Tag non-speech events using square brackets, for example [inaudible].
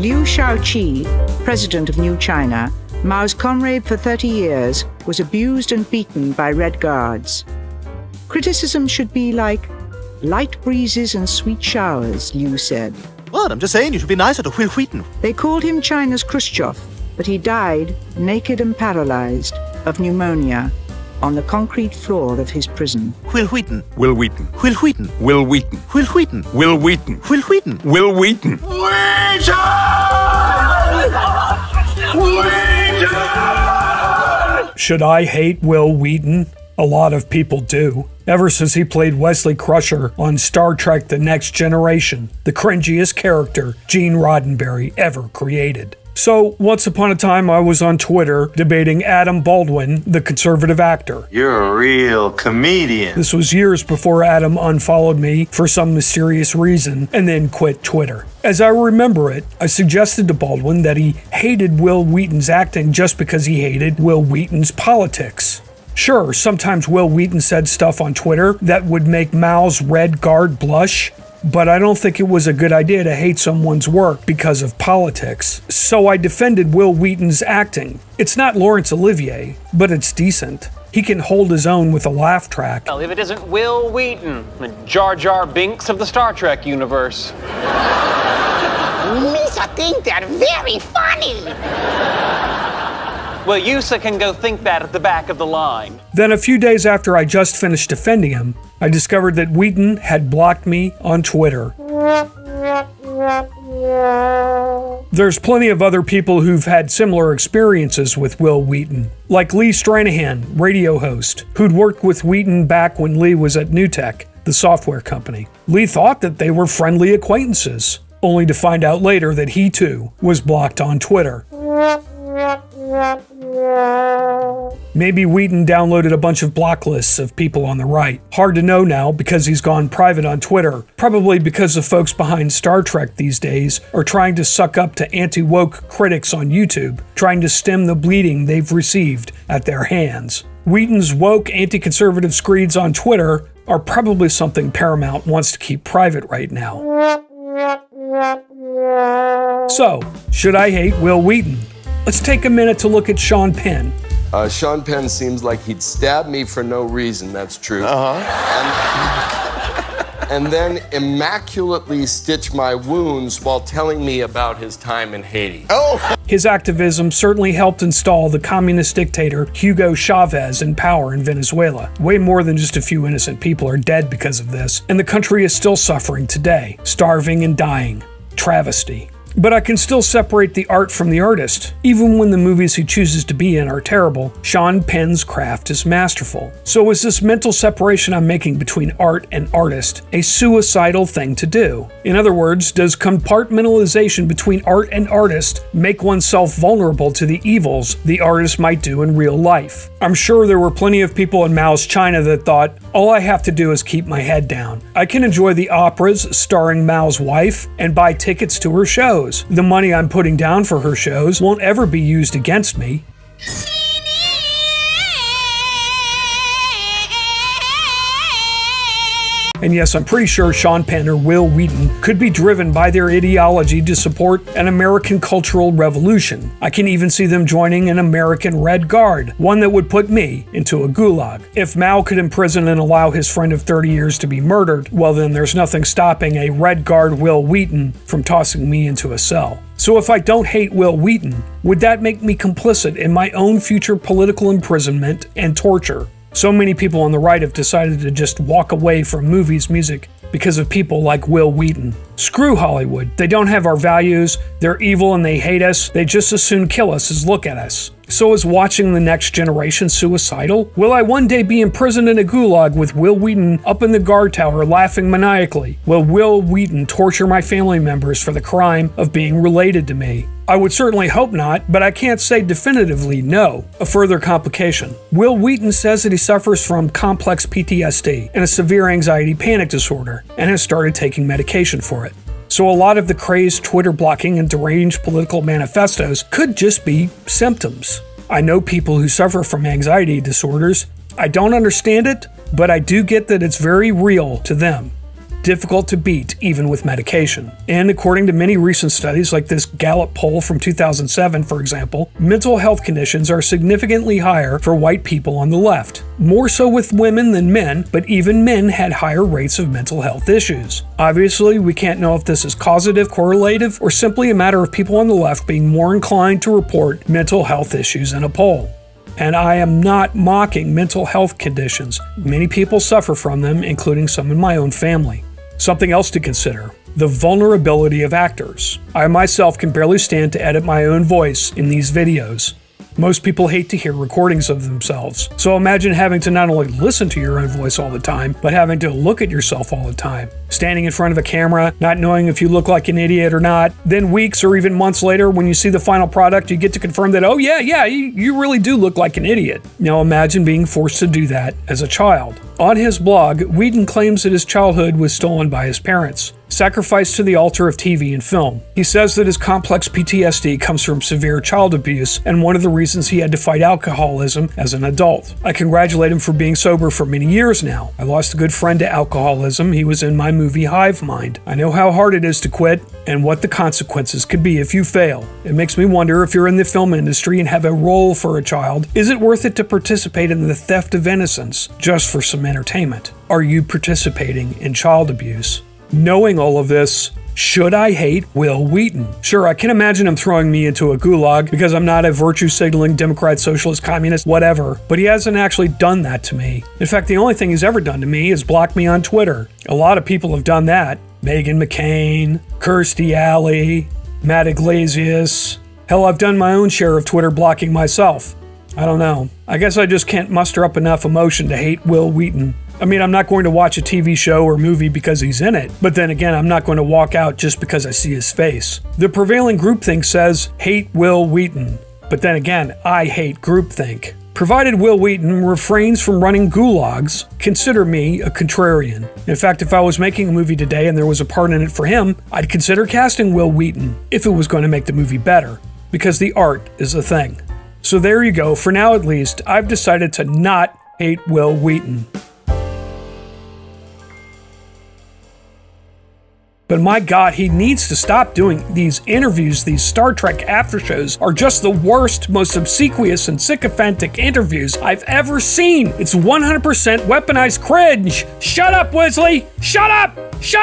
Liu Shaoqi, president of New China, Mao's comrade for 30 years, was abused and beaten by Red Guards. Criticism should be like light breezes and sweet showers, Liu said. What? I'm just saying you should be nicer to Wil Wheaton. They called him China's Khrushchev, but he died, naked and paralyzed, of pneumonia on the concrete floor of his prison. Wil Wheaton. Wil Wheaton. Wil Wheaton. Wil Wheaton. Wil Wheaton. Wil Wheaton. Wil Wheaton. Wil Wheaton. Should I hate Wil Wheaton? A lot of people do. Ever since he played Wesley Crusher on Star Trek The Next Generation, the cringiest character Gene Roddenberry ever created. So, once upon a time, I was on Twitter debating Adam Baldwin, the conservative actor. You're a real comedian. This was years before Adam unfollowed me for some mysterious reason and then quit Twitter. As I remember it, I suggested to Baldwin that he hated Wil Wheaton's acting just because he hated Wil Wheaton's politics. Sure, sometimes Wil Wheaton said stuff on Twitter that would make Mao's Red Guard blush, but I don't think it was a good idea to hate someone's work because of politics. So I defended Wil Wheaton's acting. It's not Laurence Olivier, but it's decent. He can hold his own with a laugh track. Well, if it isn't Wil Wheaton, the Jar Jar Binks of the Star Trek universe. [laughs] Misa think they're very funny. Well, Yusa can go think that at the back of the line. Then, a few days after I just finished defending him, I discovered that Wheaton had blocked me on Twitter. There's plenty of other people who've had similar experiences with Wil Wheaton, like Lee Stranahan, radio host, who'd worked with Wheaton back when Lee was at Newtek, the software company. Lee thought that they were friendly acquaintances, only to find out later that he too was blocked on Twitter. Maybe Wheaton downloaded a bunch of block lists of people on the right. Hard to know now because he's gone private on Twitter. Probably because the folks behind Star Trek these days are trying to suck up to anti woke critics on YouTube, trying to stem the bleeding they've received at their hands. Wheaton's woke anti conservative screeds on Twitter are probably something Paramount wants to keep private right now. So, should I hate Wil Wheaton? Let's take a minute to look at Sean Penn. Uh, Sean Penn seems like he'd stab me for no reason, that's true. Uh-huh. And, and then immaculately stitch my wounds while telling me about his time in Haiti. Oh! His activism certainly helped install the communist dictator Hugo Chavez in power in Venezuela. Way more than just a few innocent people are dead because of this, and the country is still suffering today, starving and dying. Travesty. But I can still separate the art from the artist. Even when the movies he chooses to be in are terrible, Sean Penn's craft is masterful. So is this mental separation I'm making between art and artist a suicidal thing to do? In other words, does compartmentalization between art and artist make oneself vulnerable to the evils the artist might do in real life? I'm sure there were plenty of people in Mao's China that thought, all I have to do is keep my head down. I can enjoy the operas starring Mao's wife and buy tickets to her shows. The money I'm putting down for her shows won't ever be used against me. And yes, I'm pretty sure Sean Penn or Wil Wheaton could be driven by their ideology to support an American cultural revolution. I can even see them joining an American Red Guard, one that would put me into a gulag. If Mao could imprison and allow his friend of 30 years to be murdered, well, then there's nothing stopping a Red Guard Wil Wheaton from tossing me into a cell. So if I don't hate Wil Wheaton, would that make me complicit in my own future political imprisonment and torture? So many people on the right have decided to just walk away from movies, music, because of people like Wil Wheaton. Screw Hollywood. They don't have our values, they're evil and they hate us, they just as soon kill us as look at us. So is watching the next generation suicidal? Will I one day be imprisoned in a gulag with Wil Wheaton up in the guard tower laughing maniacally? Will Wil Wheaton torture my family members for the crime of being related to me? I would certainly hope not, but I can't say definitively no. A further complication. Wil Wheaton says that he suffers from complex PTSD and a severe anxiety panic disorder and has started taking medication for it. So a lot of the crazed Twitter blocking and deranged political manifestos could just be symptoms. I know people who suffer from anxiety disorders. I don't understand it, but I do get that it's very real to them. Difficult to beat even with medication. And according to many recent studies, like this Gallup poll from 2007, for example, mental health conditions are significantly higher for white people on the left. More so with women than men, but even men had higher rates of mental health issues. Obviously, we can't know if this is causative, correlative, or simply a matter of people on the left being more inclined to report mental health issues in a poll. And I am not mocking mental health conditions. Many people suffer from them, including some in my own family. Something else to consider the vulnerability of actors. I myself can barely stand to edit my own voice in these videos. Most people hate to hear recordings of themselves. So imagine having to not only listen to your own voice all the time, but having to look at yourself all the time. Standing in front of a camera, not knowing if you look like an idiot or not. Then weeks or even months later, when you see the final product, you get to confirm that, oh yeah, yeah, you, you really do look like an idiot. Now imagine being forced to do that as a child. On his blog, Wheaton claims that his childhood was stolen by his parents sacrificed to the altar of TV and film. He says that his complex PTSD comes from severe child abuse and one of the reasons he had to fight alcoholism as an adult. I congratulate him for being sober for many years now. I lost a good friend to alcoholism. He was in my movie Hive Mind. I know how hard it is to quit and what the consequences could be if you fail. It makes me wonder if you're in the film industry and have a role for a child, is it worth it to participate in the theft of innocence just for some entertainment? Are you participating in child abuse? Knowing all of this, should I hate Wil Wheaton? Sure, I can imagine him throwing me into a gulag because I'm not a virtue signaling Democrat, socialist, communist, whatever, but he hasn't actually done that to me. In fact, the only thing he's ever done to me is block me on Twitter. A lot of people have done that. Meghan McCain, Kirstie Alley, Matt Yglesias. Hell, I've done my own share of Twitter blocking myself. I don't know. I guess I just can't muster up enough emotion to hate Wil Wheaton. I mean, I'm not going to watch a TV show or movie because he's in it, but then again, I'm not going to walk out just because I see his face. The prevailing groupthink says, hate Wil Wheaton. But then again, I hate groupthink. Provided Wil Wheaton refrains from running gulags, consider me a contrarian. In fact, if I was making a movie today and there was a part in it for him, I'd consider casting Wil Wheaton if it was going to make the movie better, because the art is a thing. So there you go, for now at least, I've decided to not hate Wil Wheaton. But my god, he needs to stop doing these interviews. These Star Trek after shows are just the worst, most obsequious and sycophantic interviews I've ever seen. It's 100% weaponized cringe. Shut up, Wesley! Shut up! Shut